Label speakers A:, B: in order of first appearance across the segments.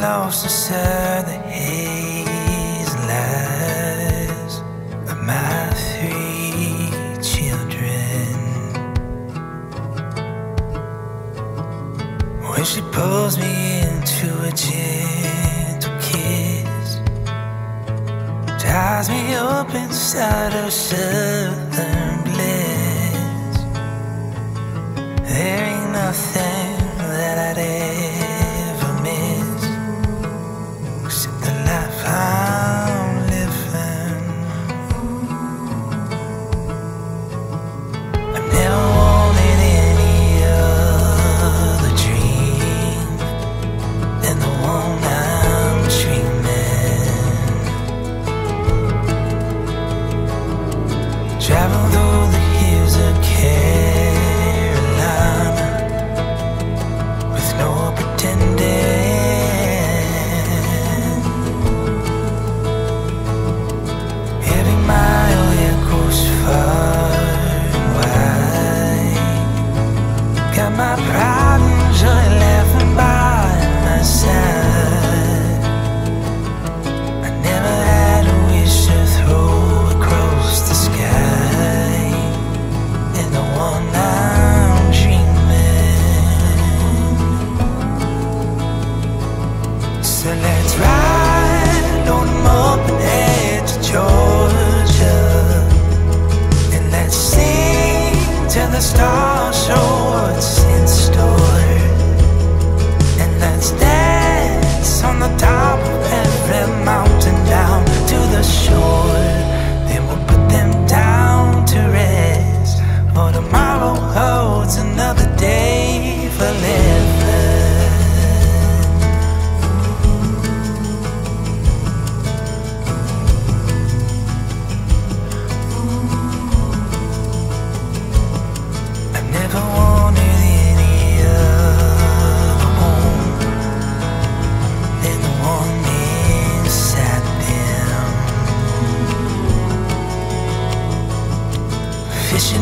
A: lost inside the haze lies of my three children. When she pulls me into a gentle kiss, ties me up inside her southern bliss. There ain't nothing. travel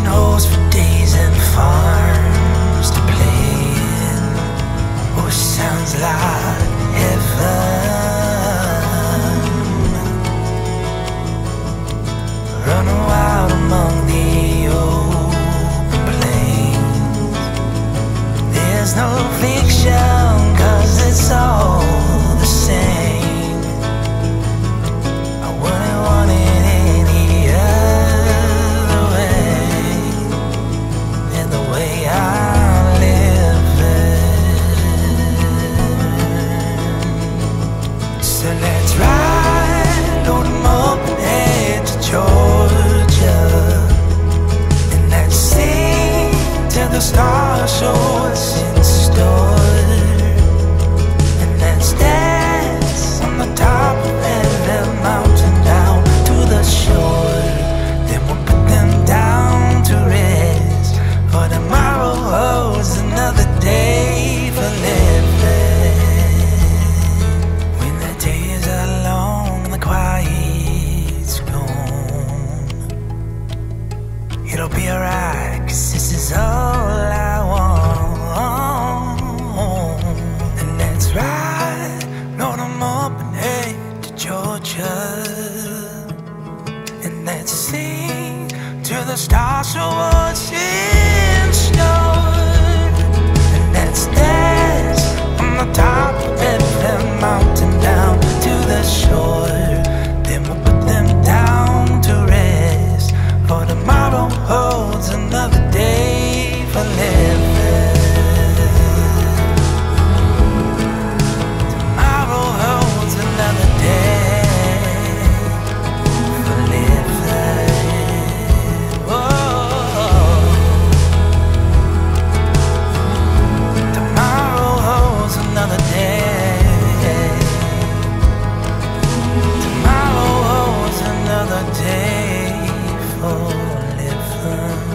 A: Holes for days and farms to play in. Oh, sounds like heaven. And let's sing to the stars so we'll. her